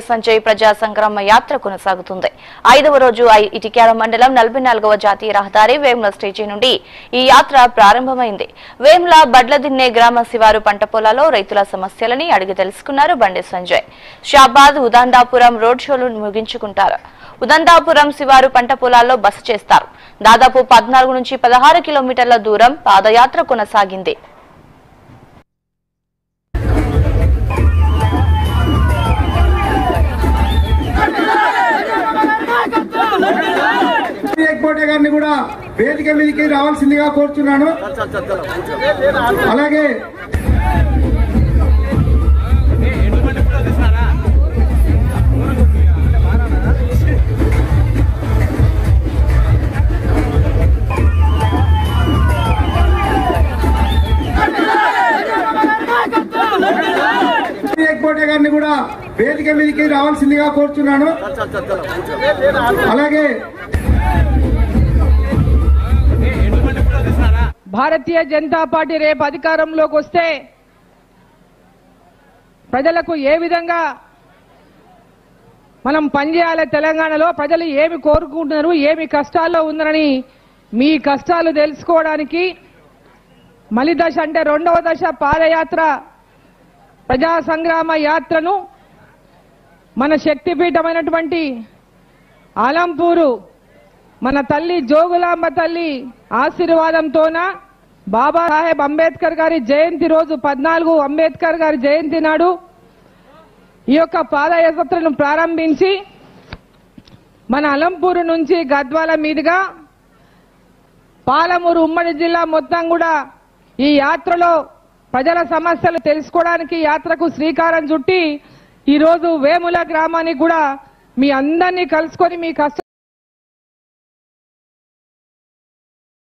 సంజయ్ ప్రజా సంగ్రామ యాత్ర కొనసాగుతుంది. ఐదవ రోజు ఐ- ఇటిక్యాల మండలం నలభై నాలుగవ జాతీయ రహదారి వేముల స్టేజీ నుండి ఈ యాత్ర ప్రారంభమైంది. వేముల బడ్లదిన్నే గ్రామ శివారు పంట పొలాల్లో రైతుల సమస్యలని అడిగి తెలుసుకున్నారు బండి సంజయ్. షాబాద్ ఉదండాపురం రోడ్ షోలు ముగించుకుంటారు. ఉదండాపురం శివారు పంట పొలాల్లో బస చేస్తారు. దాదాపు పద్నాలుగు నుంచి పదహారు కిలోమీటర్ల దూరం పాదయాత్ర కొనసాగింది. కోట గారిని కూడా వేదిక మీదకి రావాల్సిందిగా కోరుతున్నాను. అలాగే కోటే గారిని కూడా వేదిక మీదకి రావాల్సిందిగా కోరుతున్నాను. అలాగే భారతీయ జనతా పార్టీ రేపు అధికారంలోకి వస్తే ప్రజలకు ఏ విధంగా మనం పనిచేయాలి తెలంగాణలో ప్రజలు ఏమి కోరుకుంటున్నారు ఏమి కష్టాల్లో ఉన్నారని మీ కష్టాలు తెలుసుకోవడానికి మలి దశ అంటే రెండవ దశ పాదయాత్ర ప్రజా సంగ్రామ యాత్రను మన శక్తిపీఠమైనటువంటి ఆలంపూరు మన తల్లి జోగులాంబ తల్లి ఆశీర్వాదంతోన బాబా సాహెబ్ అంబేద్కర్ గారి జయంతి రోజు పద్నాలుగు అంబేద్కర్ గారి జయంతి నాడు ఈ యొక్క పాదయాత్రను ప్రారంభించి మన అలంపూరు నుంచి గద్వాల మీదుగా పాలమూరు ఉమ్మడి జిల్లా మొత్తం కూడా ఈ యాత్రలో ప్రజల సమస్యలు తెలుసుకోవడానికి యాత్రకు శ్రీకారం చుట్టి ఈరోజు వేముల గ్రామానికి కూడా మీ అందరినీ కలుసుకొని మీ కష్ట